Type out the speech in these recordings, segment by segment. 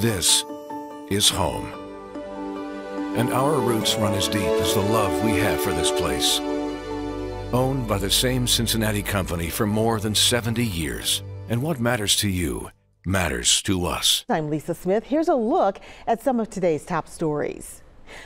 This is home. And our roots run as deep as the love we have for this place. Owned by the same Cincinnati company for more than 70 years. And what matters to you matters to us. I'm Lisa Smith. Here's a look at some of today's top stories.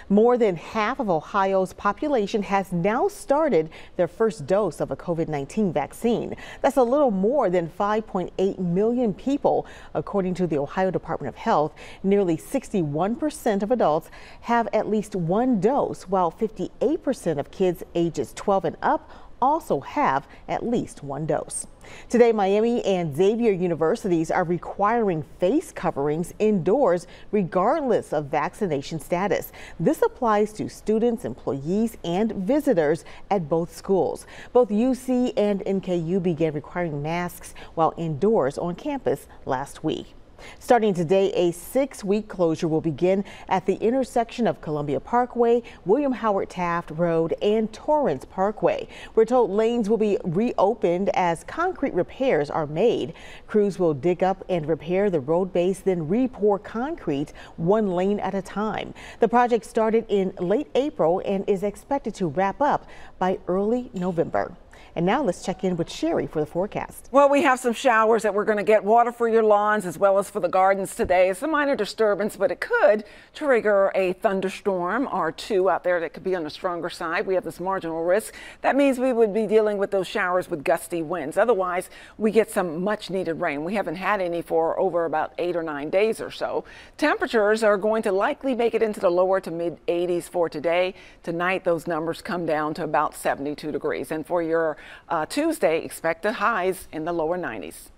More than half of Ohio's population has now started their first dose of a COVID-19 vaccine. That's a little more than 5.8 million people, according to the Ohio Department of Health. Nearly 61% of adults have at least one dose, while 58% of kids ages 12 and up also have at least one dose. Today, Miami and Xavier universities are requiring face coverings indoors regardless of vaccination status. This applies to students, employees, and visitors at both schools. Both UC and NKU began requiring masks while indoors on campus last week. Starting today, a six-week closure will begin at the intersection of Columbia Parkway, William Howard Taft Road, and Torrence Parkway. We're told lanes will be reopened as concrete repairs are made. Crews will dig up and repair the road base, then re-pour concrete one lane at a time. The project started in late April and is expected to wrap up by early November. And now let's check in with Sherry for the forecast. Well, we have some showers that we're going to get water for your lawns as well as for the gardens today. It's a minor disturbance, but it could trigger a thunderstorm or two out there that could be on the stronger side. We have this marginal risk. That means we would be dealing with those showers with gusty winds. Otherwise, we get some much needed rain. We haven't had any for over about eight or nine days or so. Temperatures are going to likely make it into the lower to mid 80s for today. Tonight, those numbers come down to about 72 degrees. And for your uh, Tuesday, expect the highs in the lower 90s.